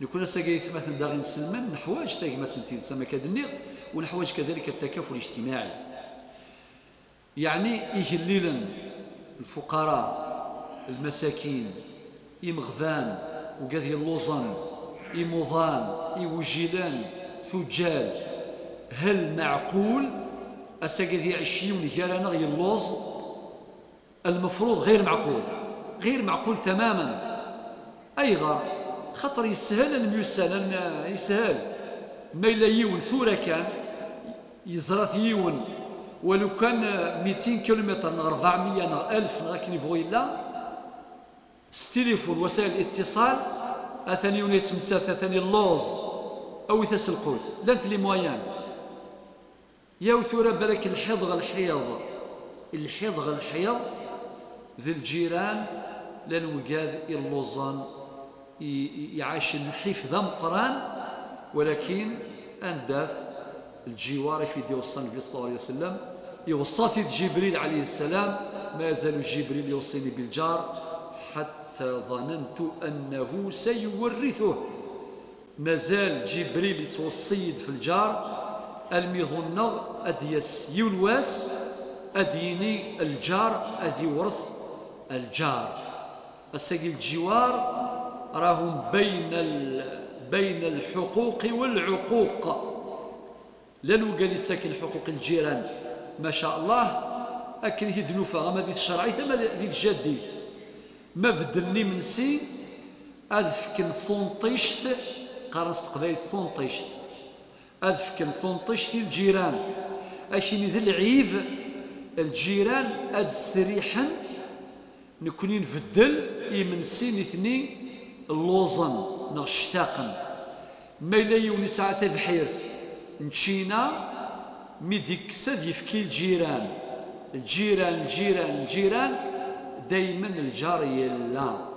نكون ساقي مثلا داغي نسلمن نحواج تاكما تنتي تسمى كدنيغ ونحواج كذلك التكافل الاجتماعي. يعني يهليلا الفقراء المساكين إمغفان وقاذي اللوزن إموضان إوجيلان ثجال. هل معقول أساقذي عشيون كارانا اللوز؟ المفروض غير معقول. غير معقول تماما. أي غار خطر يسهل الميسان يسهل. ما إلا يون ثورة كان يزرث يون ولو كان 200 كيلومتر 400 1000 غاك نيفو إلا ستيليفون وسائل الاتصال. اثني يونيت متساث اثني اللوز أو يثس القوت لانت لي مويان. يا وثورة بالك الحيض الحيض. الحيض الحيض. ذي الجيران للوقاذ اللوزان. يعاش الحيف ذا مقران ولكن أنداث الجوار في دي وصلنا صلى الله عليه وسلم. يوصاتي جبريل عليه السلام ما يزال جبريل يوصيني بالجار حتى ظننت أنه سيورثه. مازال جبريل يتوصيد في الجار. الميظن أديس يونواس أديني الجار أدي ورث الجار. السجل الجوار راهم بين بين الحقوق والعقوق. لانو قال يتساكن حقوق الجيران. ما شاء الله اكن هي دنوفا غما ذي الشرعي ثم ذي الجديد ما بدلني من سي أذفكن فونطيشت قرص قضايا فونطيشت أذفكن فونطيشت الجيران. أشيني ذي العيب الجيران أد سريحا نكونين فدل يمنسين اثنين اللوزن نغشتاقا ما إلا يوني ساعة بحيرث نشينا ميديك ساد يفكي الجيران. الجيران الجيران الجيران دايما الجار يلا.